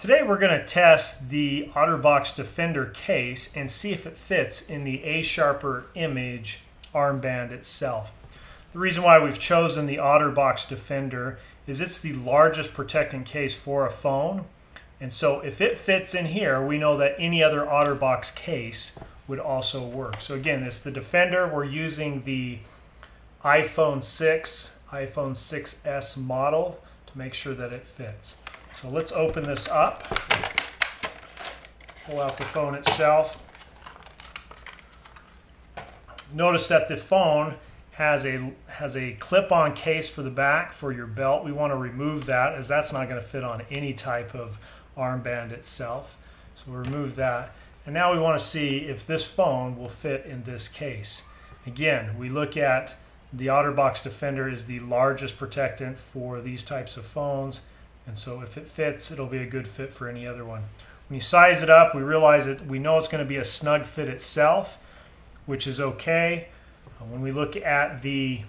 Today we're going to test the OtterBox Defender case and see if it fits in the A Sharper image armband itself. The reason why we've chosen the OtterBox Defender is it's the largest protecting case for a phone and so if it fits in here we know that any other OtterBox case would also work. So again it's the Defender, we're using the iPhone 6, iPhone 6s model to make sure that it fits. So let's open this up. Pull out the phone itself. Notice that the phone has a has a clip-on case for the back for your belt. We want to remove that as that's not going to fit on any type of armband itself. So we'll remove that. And now we want to see if this phone will fit in this case. Again, we look at the OtterBox Defender is the largest protectant for these types of phones. And so if it fits, it'll be a good fit for any other one. When you size it up, we realize that we know it's going to be a snug fit itself, which is okay. Uh, when we look at the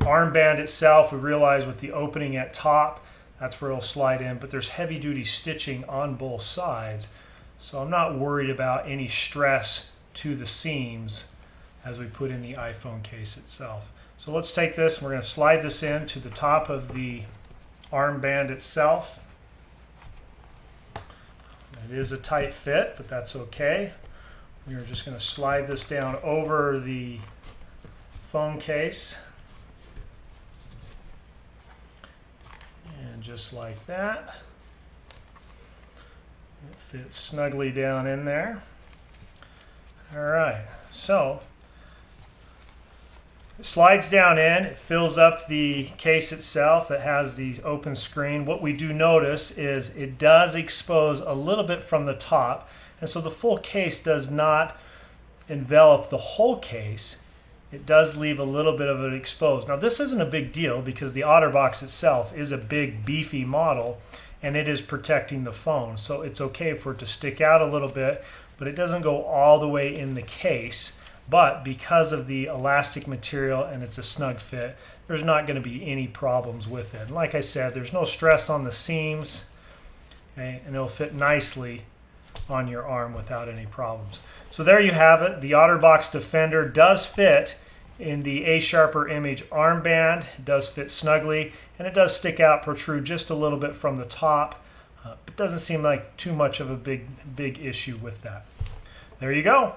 armband itself, we realize with the opening at top, that's where it'll slide in, but there's heavy duty stitching on both sides. So I'm not worried about any stress to the seams as we put in the iPhone case itself. So let's take this and we're going to slide this in to the top of the armband itself. It is a tight fit, but that's okay. We're just going to slide this down over the phone case. And just like that. It fits snugly down in there. All right, so it slides down in, it fills up the case itself that has the open screen. What we do notice is it does expose a little bit from the top, and so the full case does not envelop the whole case. It does leave a little bit of it exposed. Now this isn't a big deal because the OtterBox itself is a big beefy model and it is protecting the phone. So it's okay for it to stick out a little bit, but it doesn't go all the way in the case. But because of the elastic material and it's a snug fit, there's not going to be any problems with it. And like I said, there's no stress on the seams, okay, and it'll fit nicely on your arm without any problems. So there you have it. The OtterBox Defender does fit in the A Sharper Image armband. It does fit snugly, and it does stick out, protrude just a little bit from the top. Uh, it doesn't seem like too much of a big, big issue with that. There you go.